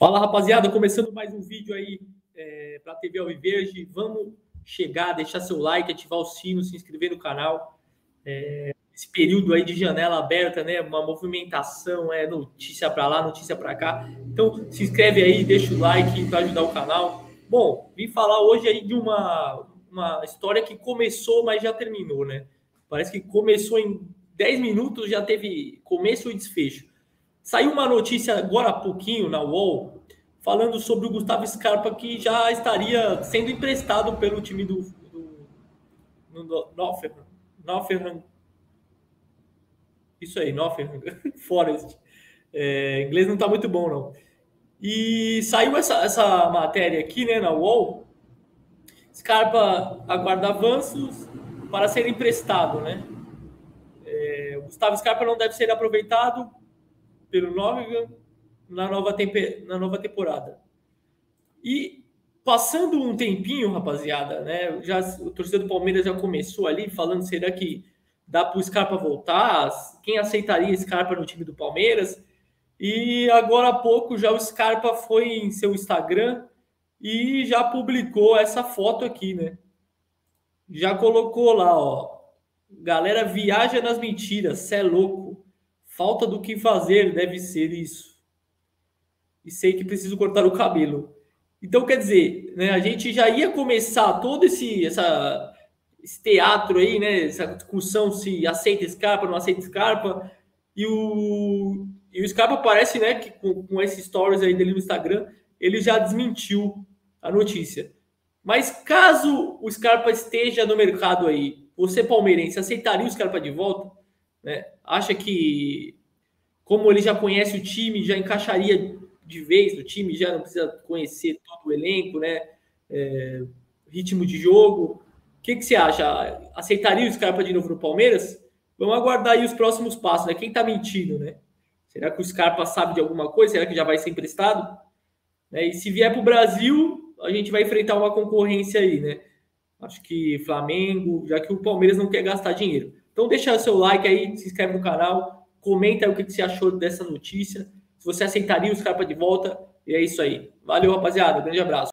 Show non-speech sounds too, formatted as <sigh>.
Fala rapaziada, começando mais um vídeo aí é, para a TV Alviverde. Vamos chegar, deixar seu like, ativar o sino, se inscrever no canal. É, esse período aí de janela aberta, né? Uma movimentação, é notícia para lá, notícia para cá. Então se inscreve aí, deixa o like para ajudar o canal. Bom, vim falar hoje aí de uma, uma história que começou, mas já terminou, né? Parece que começou em 10 minutos, já teve começo e desfecho. Saiu uma notícia agora há pouquinho na UOL falando sobre o Gustavo Scarpa que já estaria sendo emprestado pelo time do, do, do Northern, isso aí, Northern <laughs> Forest. É, inglês não está muito bom não. E saiu essa, essa matéria aqui, né, na UOL. Scarpa aguarda avanços para ser emprestado, né? É, o Gustavo Scarpa não deve ser aproveitado pelo Nottingham na nova, na nova temporada. E passando um tempinho, rapaziada, né? Já o torcedor do Palmeiras já começou ali falando será que dá para o Scarpa voltar? Quem aceitaria Scarpa no time do Palmeiras? E agora há pouco já o Scarpa foi em seu Instagram e já publicou essa foto aqui, né? Já colocou lá, ó. Galera viaja nas mentiras, cê é louco. Falta do que fazer deve ser isso. E sei que preciso cortar o cabelo. Então, quer dizer, né, a gente já ia começar todo esse, essa, esse teatro aí, né, essa discussão se aceita Scarpa, não aceita Scarpa, e o, e o Scarpa parece, né, que com, com esses stories aí dele no Instagram, ele já desmentiu a notícia. Mas caso o Scarpa esteja no mercado aí, você palmeirense, aceitaria o Scarpa de volta? Né? Acha que, como ele já conhece o time, já encaixaria de vez no time, já não precisa conhecer todo o elenco, né? É, ritmo de jogo. O que, que você acha? Aceitaria o Scarpa de novo no Palmeiras? Vamos aguardar aí os próximos passos, né? Quem tá mentindo, né? Será que o Scarpa sabe de alguma coisa? Será que já vai ser emprestado? Né? E se vier para o Brasil, a gente vai enfrentar uma concorrência aí, né? Acho que Flamengo, já que o Palmeiras não quer gastar dinheiro. Então deixa o seu like aí, se inscreve no canal, comenta o que você achou dessa notícia, se você aceitaria o Scarpa de volta, e é isso aí. Valeu, rapaziada, grande abraço.